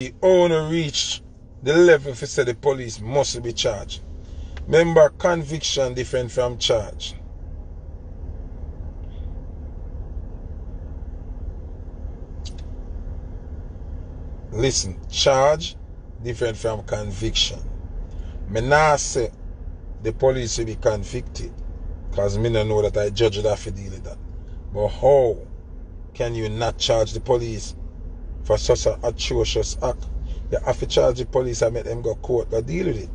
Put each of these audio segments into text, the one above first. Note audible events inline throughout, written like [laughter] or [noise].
the owner reach the level for say the police must be charged. Remember, conviction different from charge. Listen, charge different from conviction. Me say the police will be convicted because me know that I judge that for deal with that. But how can you not charge the police for such an atrocious act? You have to charge the police and make them go court to deal with it.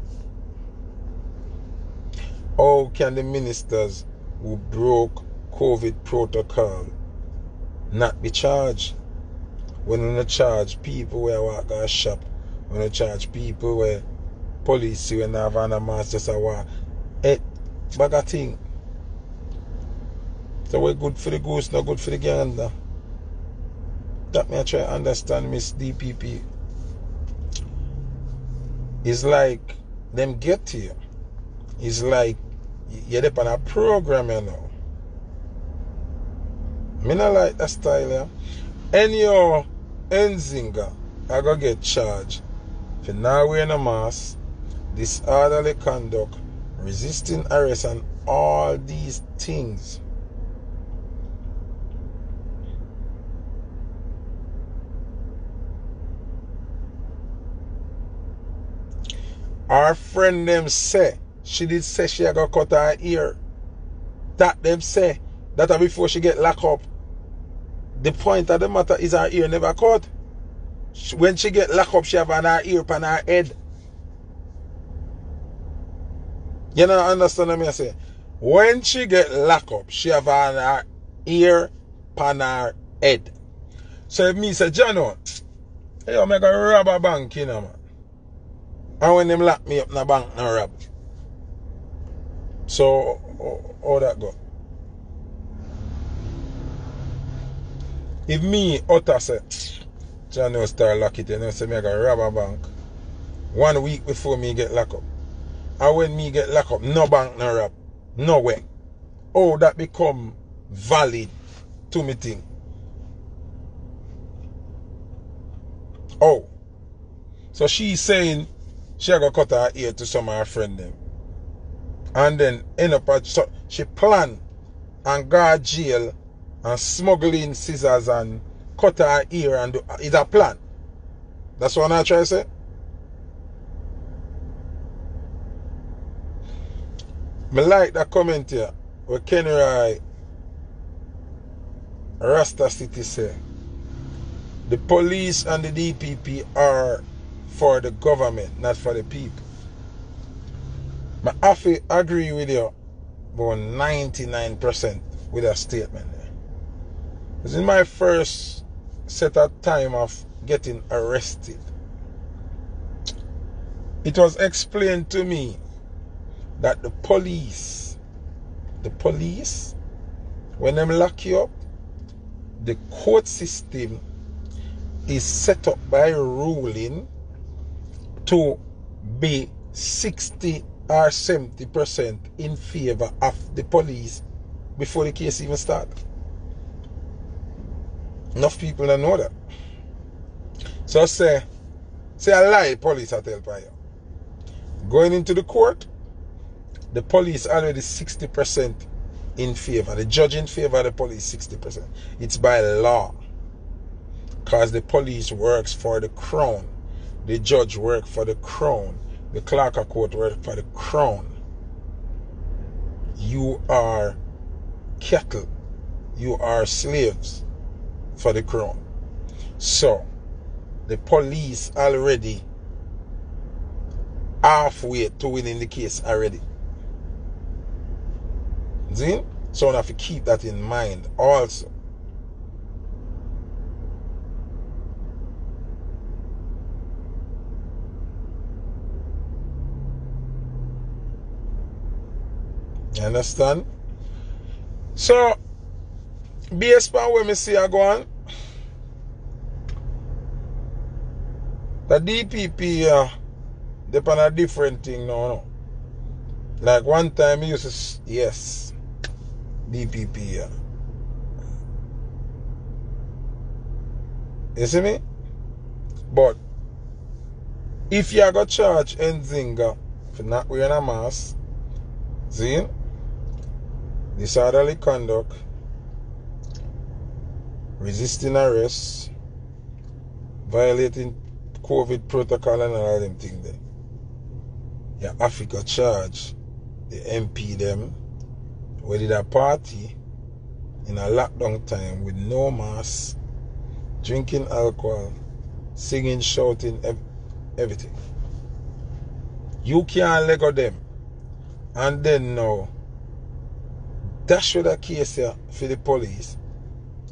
How can the ministers who broke COVID protocol not be charged? When you charge people where walk a shop, when you charge people where police when they have on mask just a walk. It eh, bag a thing. So we're good for the goose, not good for the gander. That me I try to understand Miss DPP. It's like them get here. It's like you're up on a program, you know. Me not like that style, yeah. Any your Nzinga, I go get charged for not wearing a mask, disorderly conduct, resisting arrest, and all these things. Our friend them say she did say she got cut her ear. That them say that before she get locked up. The point of the matter is her ear never cut. When she get locked up, she have an her ear upon her head. You know understand what I say? When she get locked up, she have an her ear upon her head. So me say, Jano, oh, hey, I make a rob a bank, you know, man. And when them lock me up in the bank, no rob. So, how, that go? If me, utter say, John will start lock it, you know, say me I got rob a bank. One week before me get locked up. And when me get locked up, no bank, no rob. No way. Oh, that become valid to me thing. Oh. So she's saying she got cut her ear to some of her friend them. And then end up at she plan and go jail and smuggling scissors and cut her ear and do it's a plan. That's what I try to say. Me like that comment here where Ken Roy Rasta City say the police and the DPP are for the government, not for the people. But I agree with you about 99% with that statement. This is my first set of time of getting arrested. It was explained to me that the police, the police, when them lock you up, the court system is set up by ruling to be 60 or 70% in favor of the police before the case even start. Enough people don't know that. So say, say a lie, police I tell you. Going into the court, the police already 60% in favor. The judge in favor of the police 60%. It's by law. Because the police works for the crown. The judge work for the crown. The clerk of court work for the crown. You are cattle. You are slaves for the crown. So, the police already halfway to winning the case already. See? So we have to keep that in mind also. You understand? So, based on where me see I go on, the DPP uh, depend on a different thing now. No? Like one time he used to, yes, DPP. Yeah. You see me? But If you got charge Nzinga for not wearing a mask, see, disorderly conduct, resisting arrest, violating COVID protocol and all them things there. Africa charge the MP them we did a party in a lockdown time with no mask, drinking alcohol, singing, shouting, ev- everything. You can't let go them. And then now, that should a case here for the police.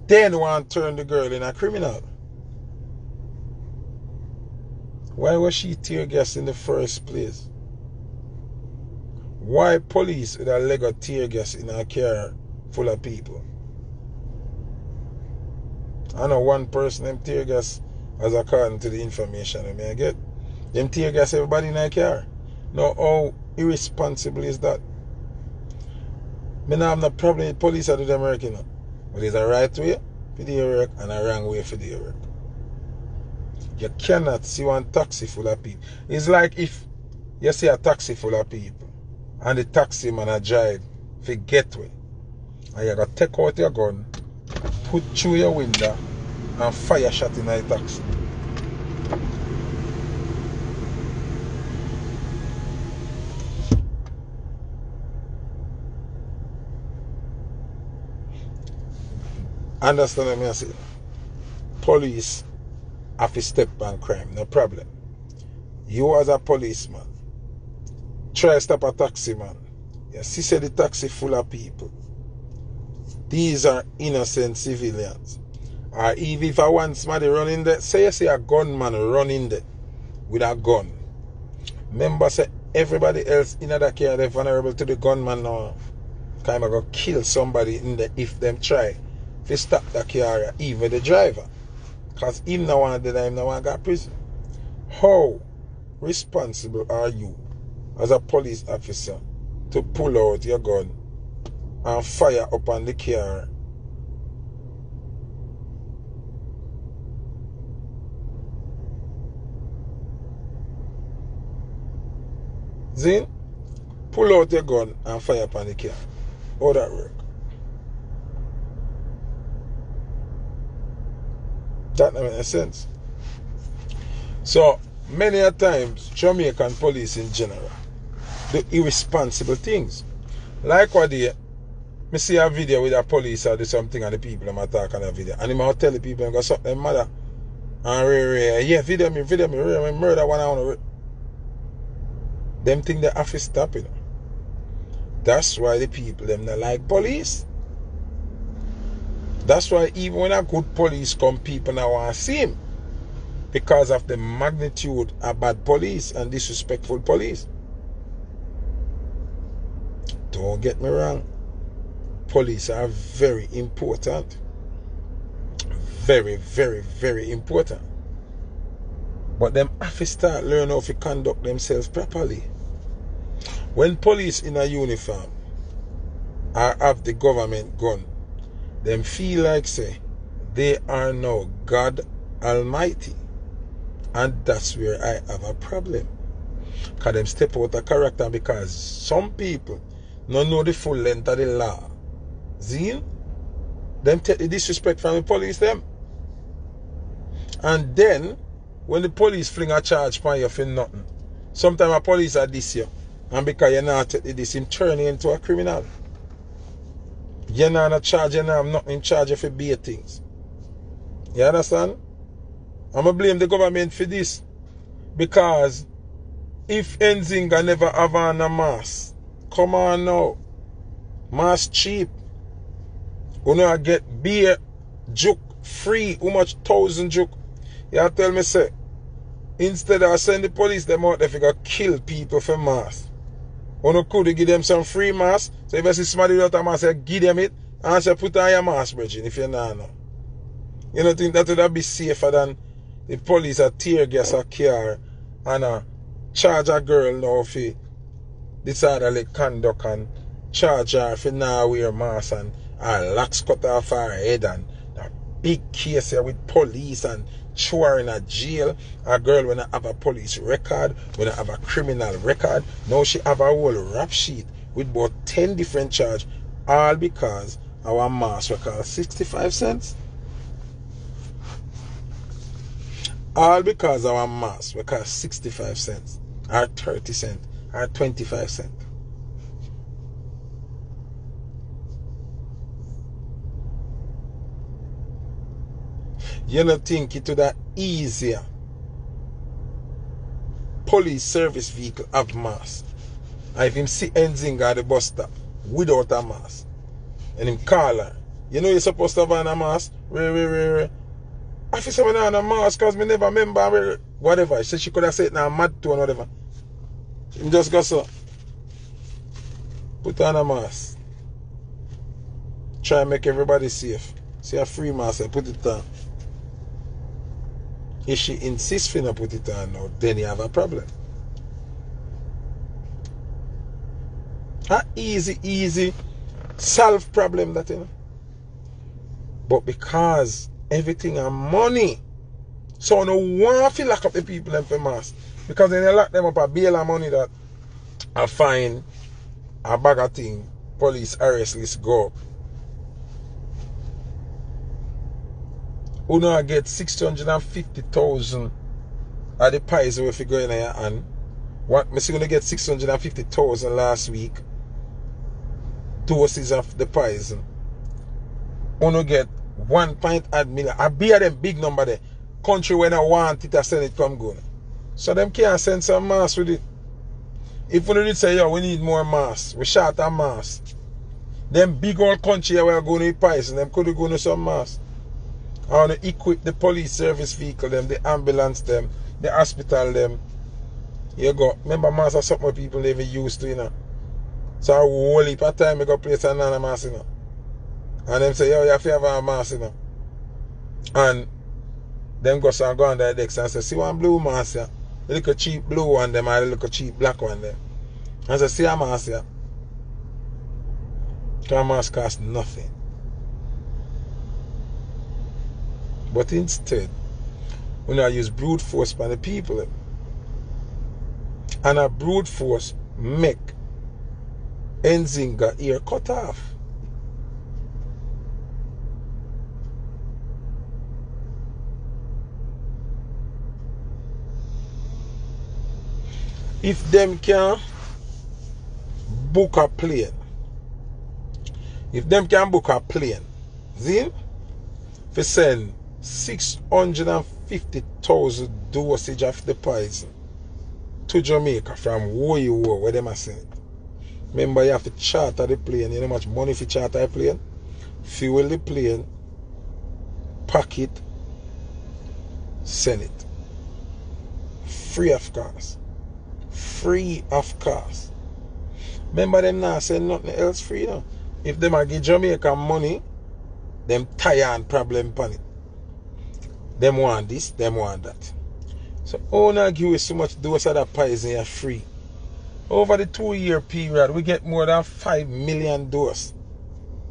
Then want turn the girl in a criminal. Why was she tear gas in the first place? Why police with a leg of tear gas in a car full of people? I know one person them tear gas as according to the information I may get. Them tear gas everybody in a car. Now how irresponsible is that? Me now have no problem with police of the American. But there's a right way for the work and a wrong way for the work. You cannot see one taxi full of people. It's like if you see a taxi full of people and the taxi man a drive for gateway and you gotta take out your gun, put through your window and fire shot in the taxi. Understand what I say? Police have to step on crime, no problem. You as a policeman, try to stop a taxi man. You see say the taxi full of people. These are innocent civilians. Or even if I want somebody running there, say you see a gunman running there with a gun. Remember say everybody else in that car they're vulnerable to the gunman now. Kind of go kill somebody in there if them try to stop the car, even the driver. Because him no one did him no one got prison. How responsible are you as a police officer to pull out your gun and fire upon the car? Zin, pull out your gun and fire upon the car. How that work? That doesn't make sense. So many a times Jamaican police in general do irresponsible things. Like what they me see a video with a police or do something and the people them attack on a video. And him tell the people and go suck them mother. And re, re, yeah, video me, video me, re, me murder one I wanna Them think they have to stop it. That's why the people them not like police. That's why even when a good police come, people now want to see him. Because of the magnitude of bad police and disrespectful police. Don't get me wrong. Police are very important. Very, very, very important. But them have to start learn how to conduct themselves properly. When police in a uniform are have the government gun, them feel like say they are now God Almighty. And that's where I have a problem. Cause them step out of character because some people don't know the full length of the law. See? Them take the disrespect from the police them. And then when the police fling a charge upon you for nothing, sometimes a police are this you. And because you're not take this, him turn you into a criminal. You're not in charge, you're not, in charge of be things. You understand? I'm going to blame the government for this. Because if Nzinga never have on a mask, come on now. Mask cheap. You know I get beer, juke, free. How much thousand juke? You tell me say, instead of send the police them out, they figure kill people for mask. You could give them some free mask. So if I see somebody without a mask, it. And say, put on your mask, Bridget, if you know. You don't think that would be safer than the police are tear gas a car and uh, charge a girl now for disorderly conduct and charge her for now wear mask and her locks cut off her head and big case here with police and throw her in a jail. A girl when I have a police record, when I have a criminal record. Now she have a whole rap sheet with about 10 different charge. All because our mass call 65 cents. All because our mass call 65 cents or 30 cents or 25 cents. You don't think it would have easier. Police service vehicle have mask. I if him see Nzinga at the bus stop without a mask. And him call her. You know you're supposed to have a mask? Re, re, re, re. I feel someone on a mask because me never remember whatever. She said she could have said now mad tone whatever. Him just go so. Put on a mask. Try and make everybody safe. See a free mask and put it on. If she insists not put it on now, then you have a problem. A easy, easy solve problem that you know. But because everything are money, so no one feel lock up the people in for mass. Because then they lock them up a bail of money that I find a bag of thing, police arrest list go. Who I get 650,000 at the Pfizer if you go in and what me gonna get 650,000 last week. Doses of the Pfizer uno get one point add million. I be at them big number there. Country when I want it I send it come good. So them can't send some mass with it. If we did say yo we need more mass we short a mass them big old country where we are going to and them could go to some mass I want to equip the police service vehicle them, the ambulance them, the hospital them. You go. Remember mass something people never used to, you know. So I whole heap of time I go place another mass, you know. And them say, yo, you have to have a mass, you know. And them go so I go on the decks and say, see one blue mask here. The little cheap blue one them and the little cheap black one them. And say, see a mask here. That mask cost nothing. But instead, when I use brute force by the people, and a brute force make Nzinga ear cut off. If them can book a plane, if them can book a plane, then for send 650,000 dosage of the poison to Jamaica from where you were, where them are sent. Remember, you have to charter the plane. You know how much money for charter a plane? Fuel the plane, pack it, send it. Free of cost. Free of cost. Remember them now saying nothing else free. If them are give Jamaica money, them tie on problem upon it. Them want this, them want that. So oh, owner give you so much those other Pfizer and you're free. Over the two year period, we get more than five million doses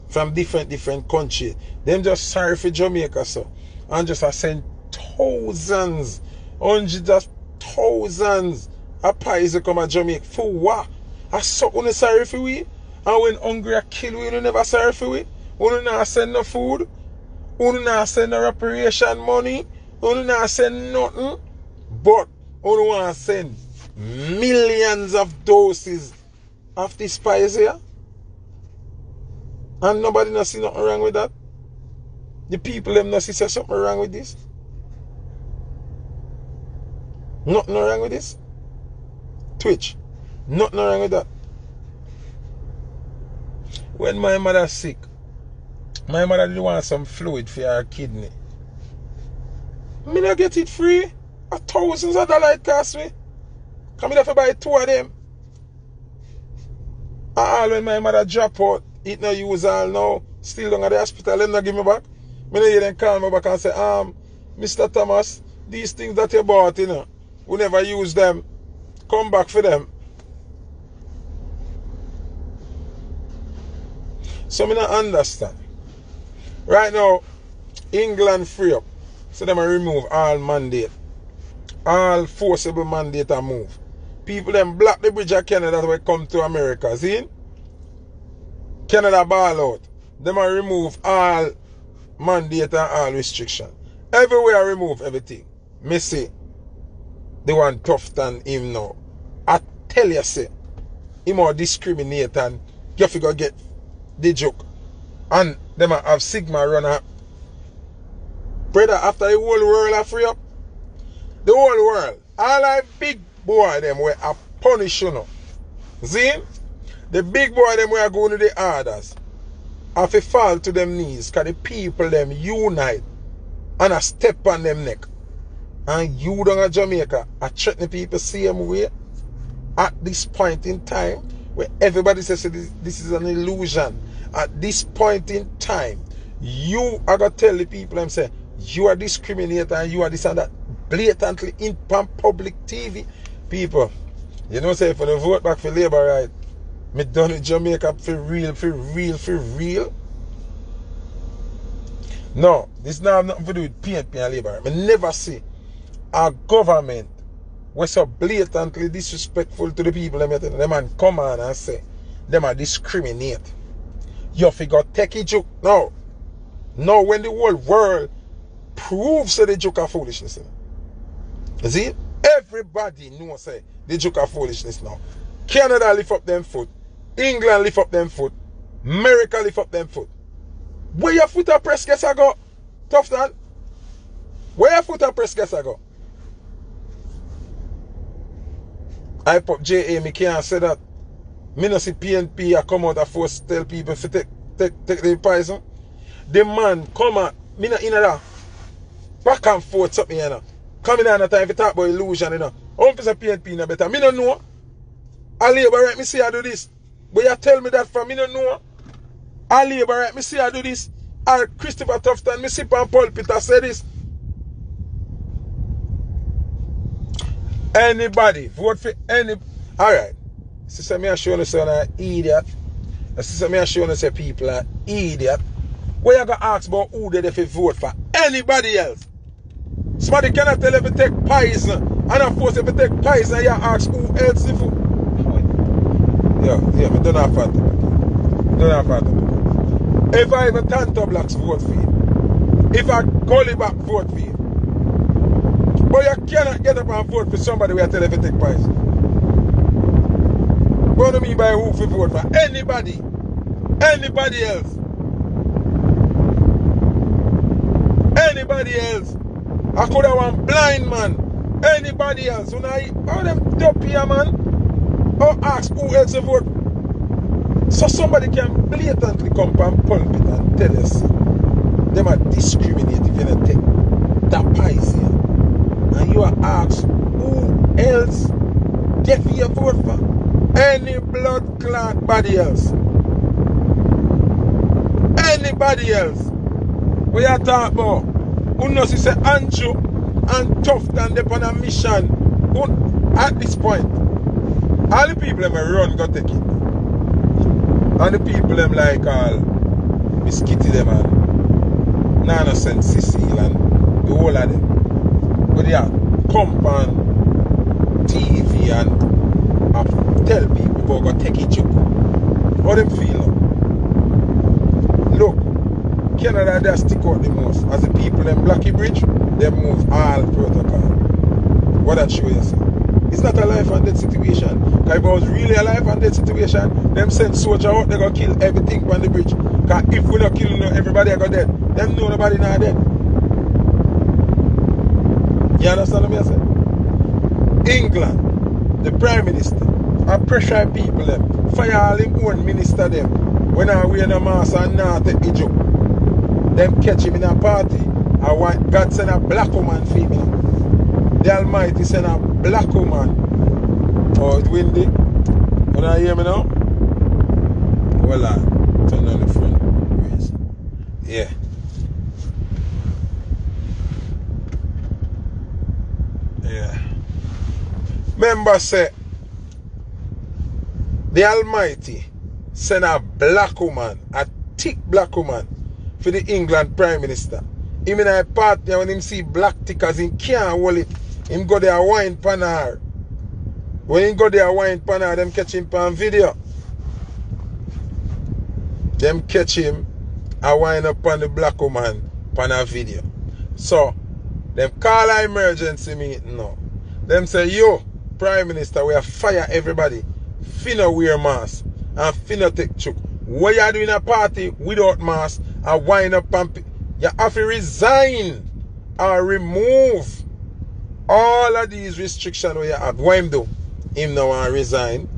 from different different countries. Them just sorry for Jamaica so. And just I send thousands, hundreds of thousands of Pfizer to come to Jamaica. For what? I so only sorry for we. And when hungry I kill we, you never sorry for we. We don't send no food. Unu not send no reparation money. Unu not send nothing. But unu want to send millions of doses of this spice here. And nobody not see nothing wrong with that. The people them not see something wrong with this. Nothing wrong with this. Twitch. Nothing wrong with that. When my mother sick, my mother did want some fluid for her kidney. Me not get it free. A thousands of dollars it cost me. Come here to buy two of them. All when my mother drop out, it no use all now. Still down at the hospital, them not give me back. Me not hear them call me back and say, um, Mr. Thomas, these things that you bought, you know, we never use them. Come back for them. So me not understand. Right now, England free up. So them remove all mandate. All forcible mandate are move. People them block the bridge of Canada when come to America. See? Canada ball out. Them are remove all mandate and all restriction. Everywhere I remove everything. Me see the one tough than him now. I tell you say, he more discriminate and you figure get the joke. And them have Sigma runner. Brother, after the whole world are free up, the whole world, all that big boy them were a punish you know. See? The big boy them were going to the others. Have to fall to them knees because the people them unite and a step on them neck. And you down at Jamaica are threatening people same way at this point in time where everybody says this is an illusion. At this point in time, you are gonna tell the people them say you are discriminating and you are this and that blatantly in public TV. People, you know say for the vote back for Labour right, me done in Jamaica for real, for real, for real. No, this now have nothing to do with PNP and Labour. I never see a government was so blatantly disrespectful to the people. let me Them, them man come on and say them are discriminate. You figure take a joke. No. No, when the whole world proves that the joke of foolishness. You see? Everybody knows say the joke of foolishness now. Canada lift up them foot. England lift up them foot. America lift up them foot. Where your foot a press guess I go? Tough that. Where your foot a press guess I go? I pop JA, me can't say that. Me no see PNP a come out and force tell people to take, take, take the poison. The man come out, me not in that. Back and forth something, you know. Coming on the time to talk about illusion, you know. How say PNP no better? Me no know. I labor right, me see I do this. But you tell me that from me no know. I labor right, me see I do this. Or Christopher Tufton, me see on pulpit I say this. Anybody, vote for any. Alright. Sister, me I show you say an uh, idiot. Uh, sister, me I show you say uh, people are idiot. Where you gonna ask about who they if vote for? Anybody else. Somebody cannot tell if you take poison. And of course if you take poison, you ask who else if you. Yeah, yeah, me don't have fat. Don't have fat. If I even Tanto Blacks vote for you. If I Gully Bop vote for you. But you cannot get up and vote for somebody where I tell you to take poison. What do you mean by who for vote for? Anybody. Anybody else. Anybody else. I could have one blind man. Anybody else. When I all them dope here, man. Or ask who else to vote. So somebody can blatantly come and pulpit and tell us them are discriminate if you take that poison and you are asked who else get your vote for? Any blood clot body else. Anybody else. We are talking about knows say Andrew and Tufton they on a mission who, at this point. All the people them run go take it. And the people them like all Miss Kitty them and Nana St. Cecile and the whole of them but yeah, come on TV and uh, tell people about go take it joke. How them feel Look, Canada they stick out the most. As the people in Blackie Bridge, they move all protocol. What that show you say? It's not a life and death situation. Because if it was really a life and death situation, them send soldier out, they gonna kill everything on the bridge. Because if we not kill everybody I got dead, them know nobody not dead. You understand what I'm saying? England, the Prime Minister, I pressure people them, fire all him own minister them. When I wear a mask and not the joke. Them catch him in a party. I want God send a black woman female. The Almighty send a black woman. Oh, it's windy. You I hear me now? Well, I turn on the front. Yeah. Remember say the Almighty send a black woman, a thick black woman for the England Prime Minister. Him in a party when him see black tickers, him can't hold it. Him go there wine pan her. When him go there wine pan her, them catch him pan video. Them catch him a wine up on the black woman pan a video. So, them call a emergency meeting now. Them say, yo, Prime Minister, we have fire everybody. Finna wear mask and finna take choke. What you doing a party without mask and wind up and you have to resign or remove all of these restrictions where you have. What him do? Him now resign.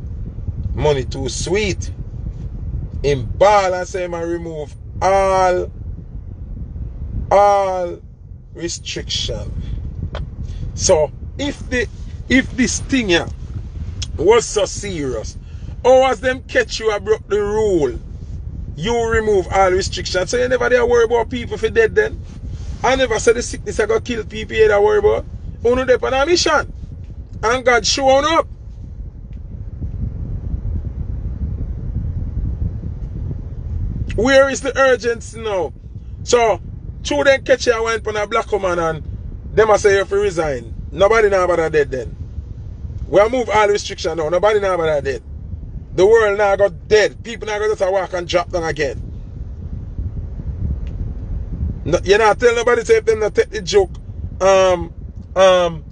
Money too sweet. Him ball and say him remove all all restriction. So if the if this thing here was so serious, how was them catch you broke the rule? You remove all restrictions. So you never there worry about people for dead then? I never said the sickness I got kill people you worry about. Uno dey on a mission. And God showing up. Where is the urgency now? So, two then catch you and went on a black woman and them I say you have to resign. Nobody know about that dead then. We move all the restriction now. Nobody know about that dead. The world now got dead. People now got to walk and drop down again. No, you're not telling nobody to if them not take the joke. Um, um,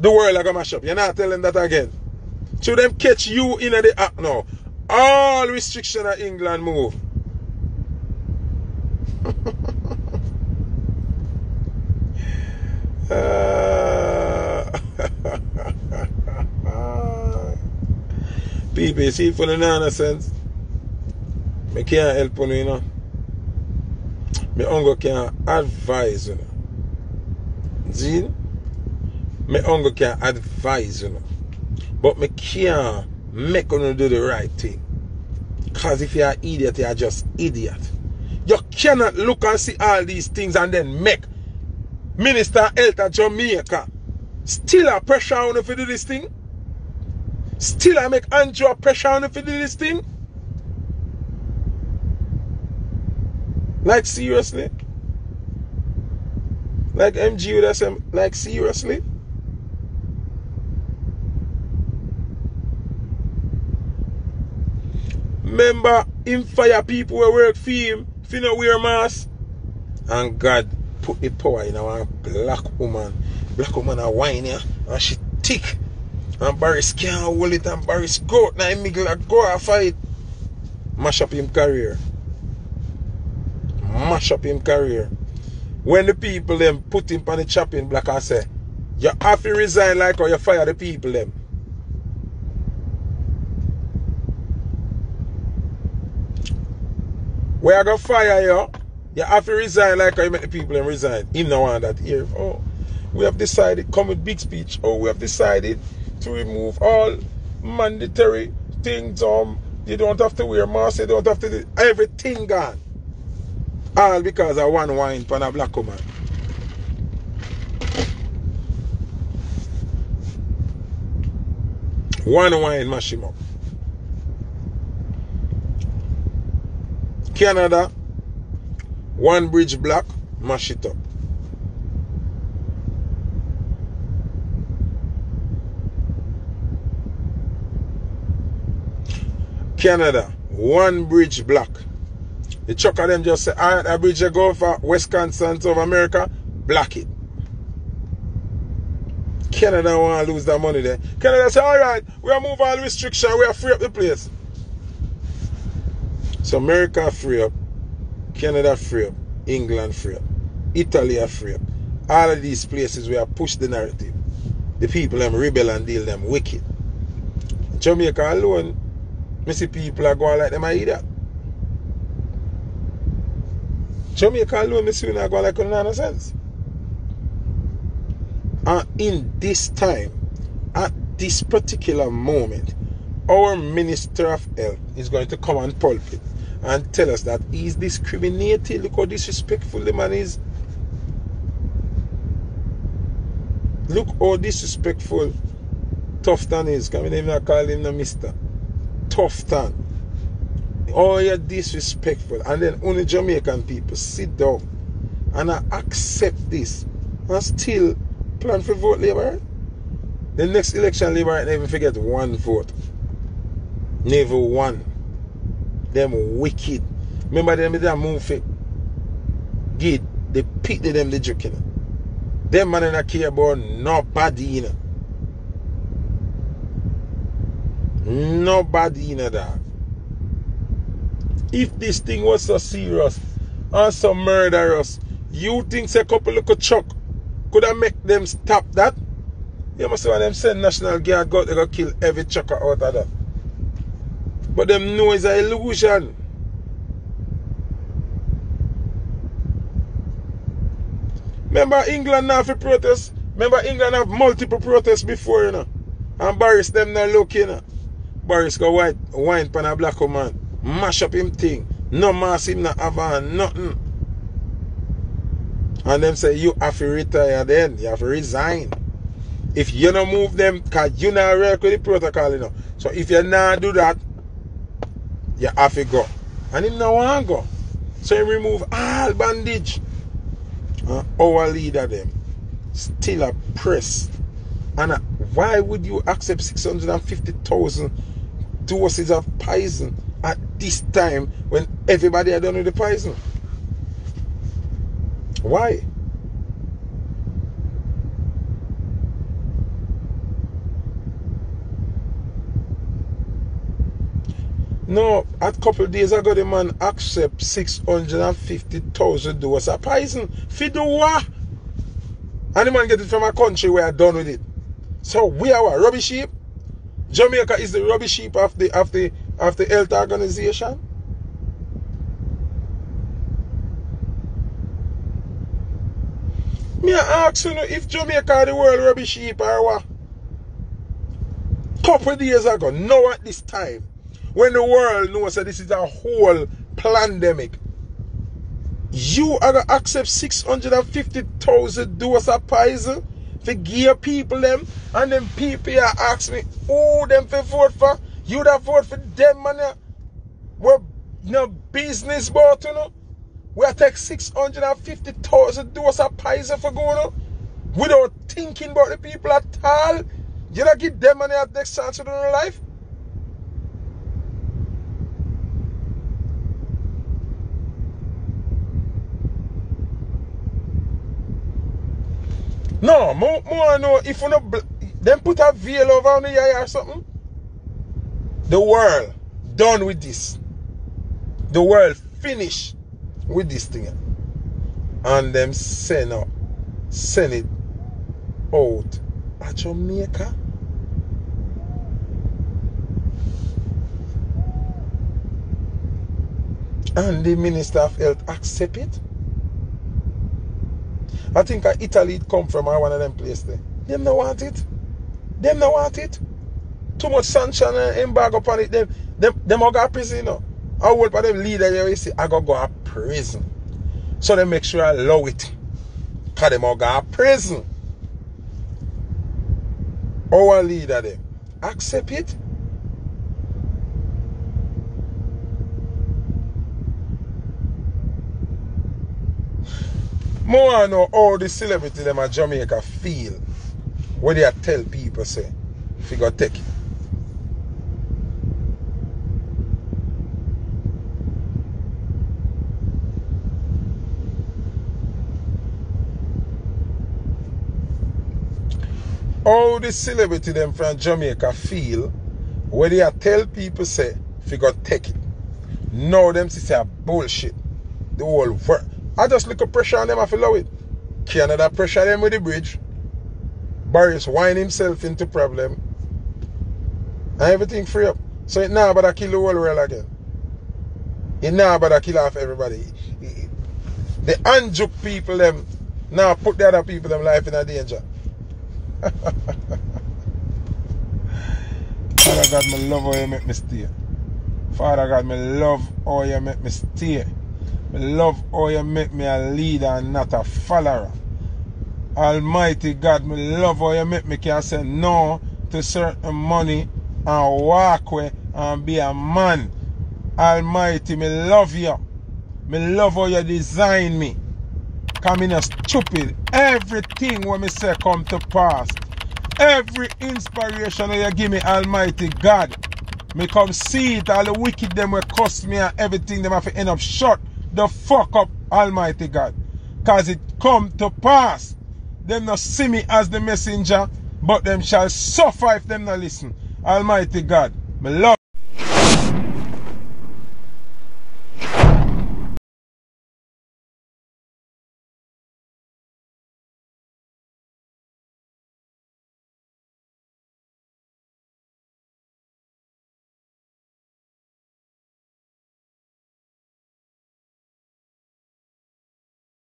the world are gonna mash up. You're not telling that again. So them catch you in the act now. All restriction of England move. [laughs] uh, see for the nonsense. I can't help you, you know? My uncle can advise you. See? My uncle can advise you. But me can't make you do the right thing. Because if you're an idiot, you're just idiot. You cannot look and see all these things and then make Minister Health of Jamaica still a pressure on you to do this thing. Still I make Andrew pressure on you to do this thing. Like seriously? Like MG would have said, like seriously? Remember him fire people who work for him, if you know wear mask. And God put the power in our black woman. Black woman a whine and she thick. And Boris can't hold it and Boris go now him middle go a fight. Mash up him career mash up him career. When the people them put him on the chopping block and say, you have to resign like or you fire the people them. Where I go fire you, you have to resign like you make the people them resign. Him no want that here. Oh, we have decided, come with big speech. Oh, we have decided to remove all mandatory things. Um, you don't have to wear mask, you don't have to do everything gone. All because of one wine from a black woman. One wine mash him up. Canada, one bridge black, mash it up. Canada, one bridge black, the truck of them just say, alright, that bridge go for Wisconsin of America, block it. Canada want to lose that money there. Canada say, alright, we are move all restriction, we are free up the place. So America free up, Canada free up, England free up, Italy free up. All of these places we are push the narrative. The people them rebel and deal them wicked. Jamaica alone, me see people are going like them I that. Jamaica alone, this will not go like nonsense. And in this time, at this particular moment, our Minister of Health is going to come on pulpit and tell us that he's discriminating. Look how disrespectful the man is. Look how disrespectful Tufton is. Can we even call him the Mister? Tufton. Oh, you're disrespectful. And then only Jamaican people sit down and I accept this and still plan for vote Labour. The next election Labour never forget one vote. Never one. Them wicked. Remember them that move for get they pick them the know. Them man a care about nobody, you know. Nobody in that. If this thing was so serious and so murderous, you think a couple of chuck could have make them stop that? You must have them send National Guard go to go kill every chucker out of that. But them know it's an illusion. Remember England now for protest? Remember England have multiple protests before, you know? And Boris them not looking, you know? Boris go white, wine pan a black man. Mash up him thing. No mass him not have on nothing. And them say you have to retire then. You have to resign. If you don't move them, cause you not work with the protocol, you know. So if you not do that, you have to go. And him no want go. So he remove all bandage. Uh, our leader them still a press. And why would you accept 650,000 doses of poison at this time when everybody are done with the poison? Why? No, a couple days ago, the man accept 650,000 doses of poison. What? And the man get it from a country where I done with it. So we are a rubbish sheep. Jamaica is the rubbish sheep of the of the of the health organization. Me ask you know, if Jamaica the world rubbish sheep or what? Couple days ago, now at this time, when the world knows that this is a whole pandemic, you are to accept 650,000 doses of poison to give people them, and then people are ask me, who them for vote for? You would vote for them, man. We're no business about, you know. We take 650,000 doses of poison for going on without thinking about the people at all. You don't give them money at next chance to their life. No, moun an nou, if ou nou, dem put a veil over an nou yaya or something, the world done with this. The world finish with this thing. An dem sen out, sen it out a Jamaica. An di Minister of Health aksep it. I think Italy come from one of them places there. Them no want it. Them no want it. Too much sunshine and embargo upon it. Them, them, them all got prison, you know. I will for them leader you see, I go go to prison. So they make sure I allow it. Cause them all go got prison. Our leader them accept it. More I know how the celebrity them at Jamaica feel when they tell people say, go take it. How the celebrity them from Jamaica feel when they tell people say, go take it. No, them say bullshit. The whole world. I just look at pressure on them I feel it. Canada pressure them with the bridge. Boris wind himself into problem. And everything free up. So it now about to kill the whole world again. It now about to kill off everybody. The unjuk people them now put the other people them life in a danger. [laughs] Father God, me love how you make me stay. Father God, me love how you make me stay. Me love how you make me a leader and not a follower. Almighty God, me love how you make me can say no to certain money and walk away and be a man. Almighty, me love you. Me love how you design me. Cause me not stupid. Everything when me say come to pass. Every inspiration that you give me, Almighty God. Me come see it, all the wicked them will cost me and everything them have to end up shut the fuck up, Almighty God. Cause it come to pass. Them not see me as the messenger, but them shall suffer if them not listen. Almighty God, me love